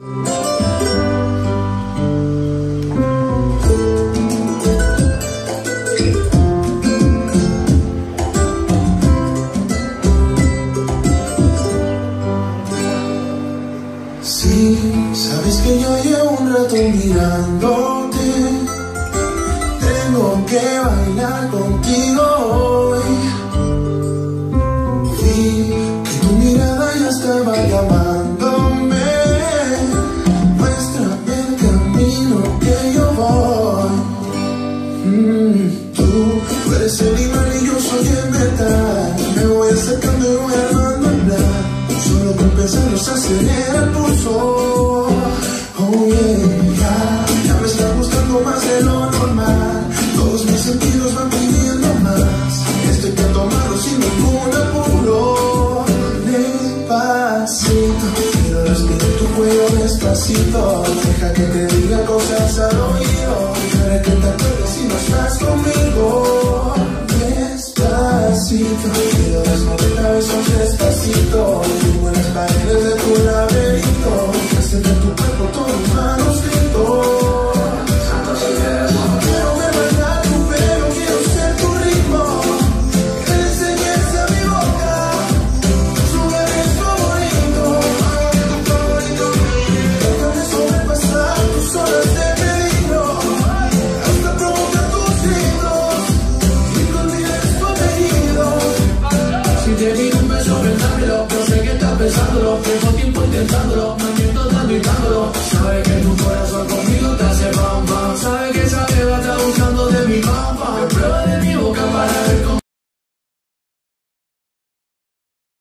Sí, sabes que yo llevo un rato mirándote. Tengo que bailar contigo tú, tú eres el imán y yo soy el metal. Me voy acercando y voy el plan. Solo con pensarlo se acelera el pulso. Oh yeah, ya, ya me está gustando más de lo normal. Todos mis sentidos van pidiendo más. Estoy que tomarlo sin ningún apuro. Despacito, quiero respirar tu cuello despacito. Deja que te diga cosas al oído. Para que te acuerdes si no estás conmigo. Quiero desnudar a besos despacito.